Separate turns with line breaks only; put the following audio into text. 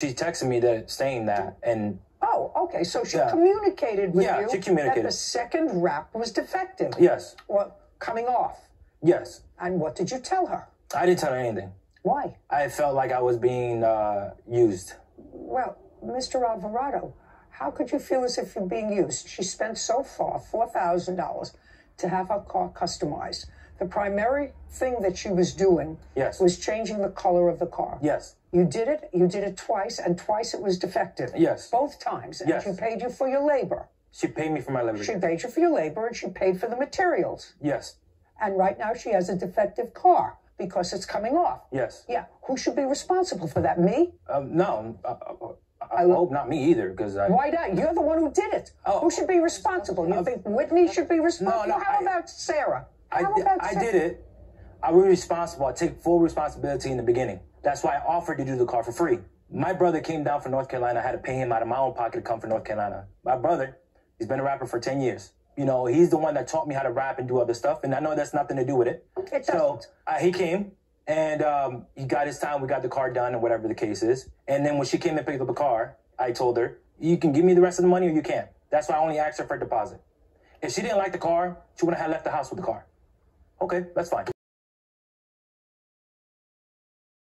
She texted me that saying that, and
Oh, okay. So she
Yeah.
communicated with
Yeah,
you
she communicated.
that the second wrap was defective.
yes,
Or coming off.
yes,
And what did you tell her?
I didn't tell her anything.
Why?
I felt like I was being uh, used.
Well, Mr. Alvarado, how could you feel as if you're being used? She spent so far $4,000 to have her car customized. The primary thing that she was doing
Yes.
was changing the color of the car.
Yes,
You did it, you did it twice, and twice it was defective.
Yes.
Both times. And
Yes.
she paid you for your labor.
she paid me for my labor.
She paid you for your labor and she paid for the materials.
yes,
And right now she has a defective car because it's coming off.
yes.
Yeah. Who should be responsible for that? Me?
Um, no, uh, uh, I, hope not me either, because I.
Why not? You're the one who did it.
Oh.
Who should be responsible? You think Whitney should be responsible?
no,
How
I-
about Sarah?
I,
How
di-
about
I did it. I was responsible. I take full responsibility in the beginning. That's why I offered to do the car for free. My brother came down from North Carolina. I had to pay him out of my own pocket to come from North Carolina. My brother, he's been a wrapper for 10 years. You know, he's the one that taught me how to wrap and do other stuff, and I know that's nothing to do with it.
It
So uh, he came, and um, he got his time. We got the car done, or whatever the case is. And then when she came and picked up the car, I told her, "You can give me the rest of the money, or you can't." That's why I only asked her for a deposit. If she didn't like the car, she wouldn't have left the house with the car. Okay, that's fine.